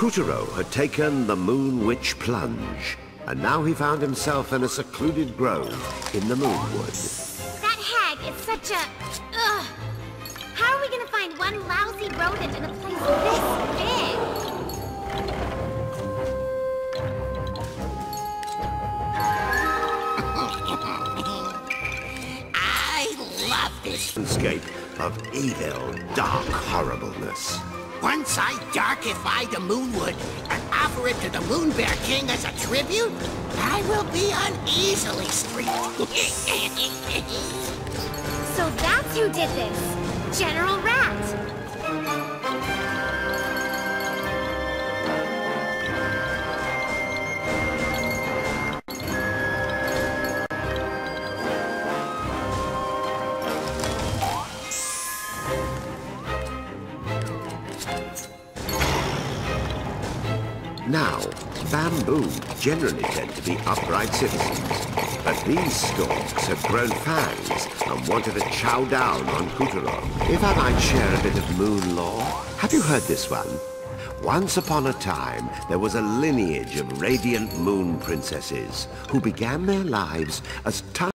Kutaro had taken the Moon Witch plunge, and now he found himself in a secluded grove in the Moonwood. That hag is such a... Ugh. How are we gonna find one lousy rodent in a place this big? I love this. Landscape of evil, dark horribleness. Once I darkify the Moonwood and offer it to the Moonbear King as a tribute, I will be uneasily streaked. So that's who did this. General Now, bamboo generally tend to be upright citizens, but these stalks have grown fangs and wanted to chow down on Kutaro. If I might share a bit of moon lore, have you heard this one? Once upon a time, there was a lineage of radiant moon princesses who began their lives as